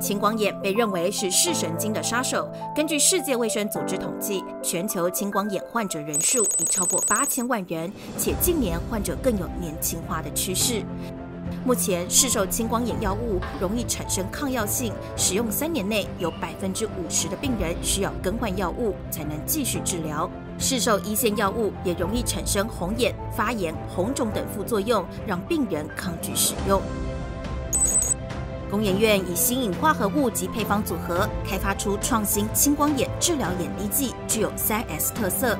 青光眼被认为是视神经的杀手。根据世界卫生组织统计，全球青光眼患者人数已超过八千万人，且近年患者更有年轻化的趋势。目前市售青光眼药物容易产生抗药性，使用三年内有百分之五十的病人需要更换药物才能继续治疗。市售一线药物也容易产生红眼、发炎、红肿等副作用，让病人抗拒使用。工研院以新颖化合物及配方组合开发出创新青光眼治疗眼滴剂，具有三 S 特色。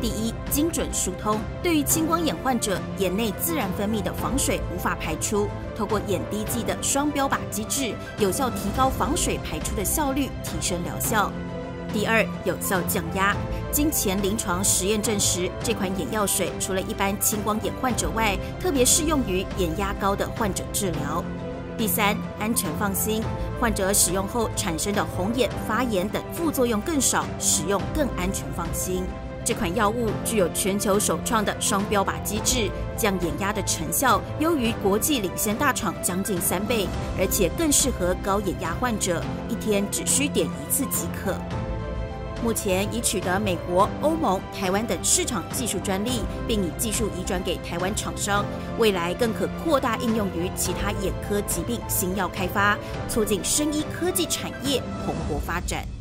第一，精准疏通。对于青光眼患者，眼内自然分泌的防水无法排出，透过眼滴剂的双标靶机制，有效提高防水排出的效率，提升疗效。第二，有效降压。经前临床实验证实，这款眼药水除了一般青光眼患者外，特别适用于眼压高的患者治疗。第三，安全放心，患者使用后产生的红眼、发炎等副作用更少，使用更安全放心。这款药物具有全球首创的双标靶机制，降眼压的成效优于国际领先大厂将近三倍，而且更适合高眼压患者，一天只需点一次即可。目前已取得美国、欧盟、台湾等市场技术专利，并以技术移转给台湾厂商。未来更可扩大应用于其他眼科疾病新药开发，促进生医科技产业蓬勃发展。